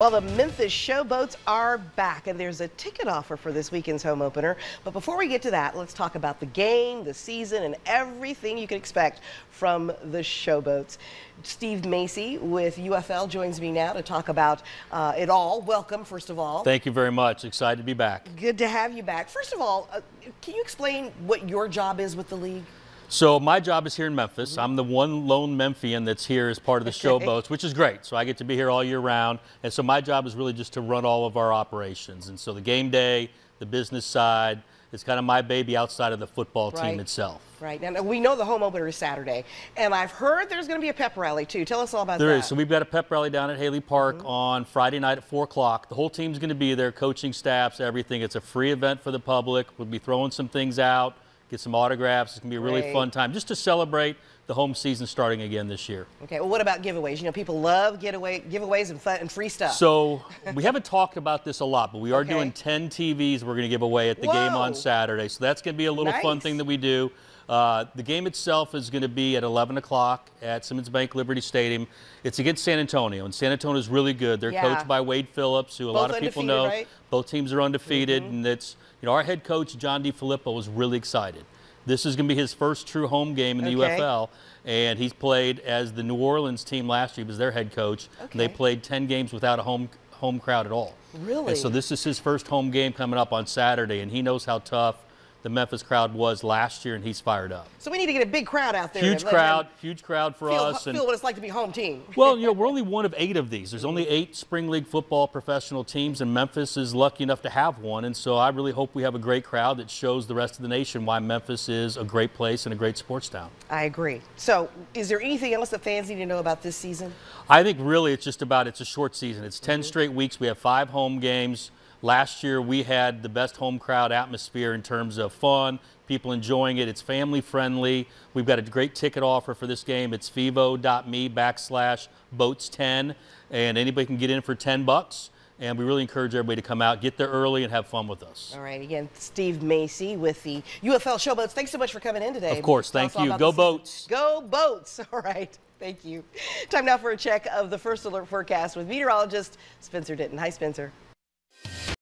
Well, the Memphis Showboats are back, and there's a ticket offer for this weekend's home opener. But before we get to that, let's talk about the game, the season, and everything you can expect from the Showboats. Steve Macy with UFL joins me now to talk about uh, it all. Welcome, first of all. Thank you very much. Excited to be back. Good to have you back. First of all, uh, can you explain what your job is with the league? So my job is here in Memphis. I'm the one lone Memphian that's here as part of the Okay. Showboats, which is great. So I get to be here all year round. And so my job is really just to run all of our operations. And so the game day, the business side, is kind of my baby outside of the football Right. team itself. Right, and we know the home opener is Saturday, and I've heard there's going to be a pep rally too. Tell us all about There that. is. So we've got a pep rally down at Haley Park mm-hmm. on Friday night at 4 o'clock. The whole team's going to be there, coaching staffs, everything. It's a free event for the public. We'll be throwing some things out, get some autographs. It's going to be a really Great. fun time just to celebrate the home season starting again this year. Okay, well, what about giveaways? You know, people love getaway giveaways and fun and free stuff. So we haven't talked about this a lot, but we are Okay. doing 10 TVs we're going to give away at the game on Saturday. So that's going to be a little fun thing that we do. Uh, the game itself is going to be at 11 o'clock at Simmons Bank Liberty Stadium. It's against San Antonio, and San Antonio is really good. They're Yeah. coached by Wade Phillips, who a lot of people know. right? Both teams are undefeated, and it's you know our head coach John DeFilippo was really excited. This is going to be his first true home game in the Okay. UFL, and he's played as the New Orleans team last year. He was their head coach. and They played 10 games without a home home crowd at all. Really? And so this is his first home game coming up on Saturday, and he knows how tough the Memphis crowd was last year, and he's fired up. So we need to get a big crowd out there. Huge and let them crowd, huge crowd for Feel, us. feel and what it's like to be home team. well, you know, we're only one of eight of these. There's only eight spring league football professional teams, and Memphis is lucky enough to have one. And so I really hope we have a great crowd that shows the rest of the nation why Memphis is a great place and a great sports town. I agree. So, is there anything else that fans need to know about this season? I think really it's just about it's a short season. It's 10 mm-hmm. straight weeks. We have five home games. Last year we had the best home crowd atmosphere in terms of fun, people enjoying it. It's family friendly. We've got a great ticket offer for this game. It's fivo.me backslash boats 10 and anybody can get in for 10 bucks. And we really encourage everybody to come out, get there early, and have fun with us. All right, again, Steve Macy with the UFL Showboats. Thanks so much for coming in today. Of course, thank you. Go. Boats. Go Boats. All right, thank you. Time now for a check of the first alert forecast with meteorologist Spencer Denton. Hi, Spencer.